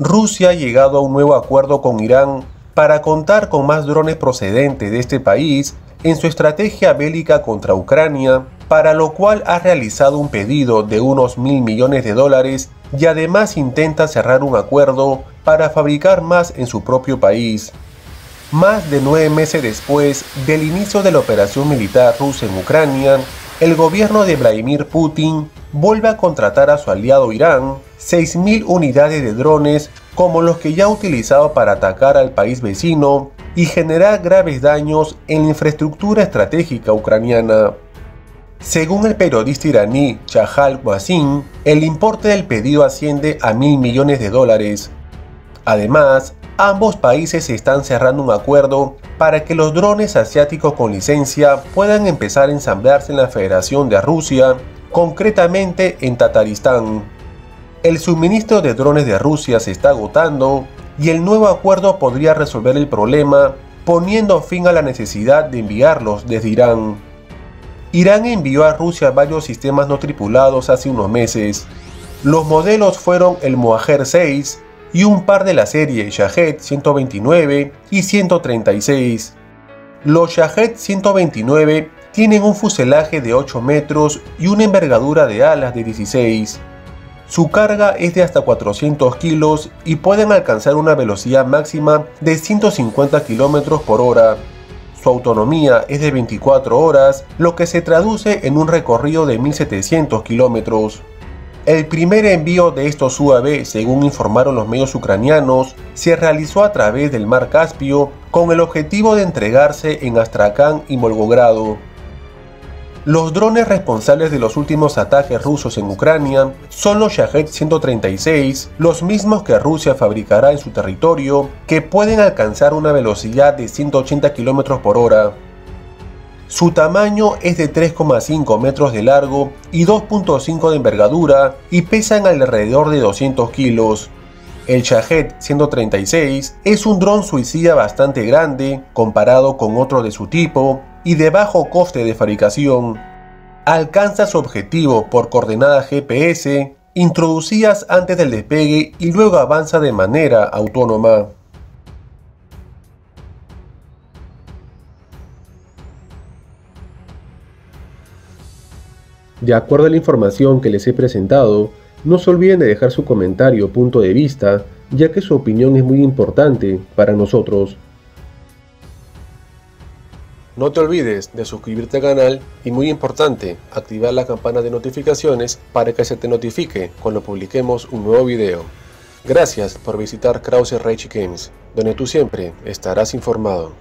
Rusia ha llegado a un nuevo acuerdo con Irán para contar con más drones procedentes de este país en su estrategia bélica contra Ucrania, para lo cual ha realizado un pedido de unos mil millones de dólares y además intenta cerrar un acuerdo para fabricar más en su propio país. Más de nueve meses después del inicio de la operación militar rusa en Ucrania, el gobierno de Vladimir Putin vuelve a contratar a su aliado Irán 6.000 unidades de drones como los que ya ha utilizado para atacar al país vecino y generar graves daños en la infraestructura estratégica ucraniana. Según el periodista iraní Chahal Wasim, el importe del pedido asciende a mil millones de dólares. Además, ambos países están cerrando un acuerdo para que los drones asiáticos con licencia puedan empezar a ensamblarse en la Federación de Rusia, concretamente en Tataristán. El suministro de drones de Rusia se está agotando y el nuevo acuerdo podría resolver el problema poniendo fin a la necesidad de enviarlos desde Irán. Irán envió a Rusia varios sistemas no tripulados hace unos meses. Los modelos fueron el Moajer 6 y un par de la serie Shahed 129 y 136. Los Shahed 129 tienen un fuselaje de 8 metros y una envergadura de alas de 16. Su carga es de hasta 400 kilos y pueden alcanzar una velocidad máxima de 150 km por hora. Su autonomía es de 24 horas, lo que se traduce en un recorrido de 1700 kilómetros. El primer envío de estos UAV, según informaron los medios ucranianos, se realizó a través del mar Caspio con el objetivo de entregarse en Astrakhan y Molgogrado. Los drones responsables de los últimos ataques rusos en Ucrania son los Shahed 136, los mismos que Rusia fabricará en su territorio, que pueden alcanzar una velocidad de 180 km por hora. Su tamaño es de 3,5 metros de largo y 2.5 de envergadura y pesan alrededor de 200 kilos. El Shahed 136 es un dron suicida bastante grande comparado con otro de su tipo y de bajo coste de fabricación. Alcanza su objetivo por coordenadas GPS introducidas antes del despegue y luego avanza de manera autónoma. De acuerdo a la información que les he presentado, no se olviden de dejar su comentario o punto de vista, ya que su opinión es muy importante para nosotros. No te olvides de suscribirte al canal y muy importante, activar la campana de notificaciones para que se te notifique cuando publiquemos un nuevo video. Gracias por visitar Krause Rage Games, donde tú siempre estarás informado.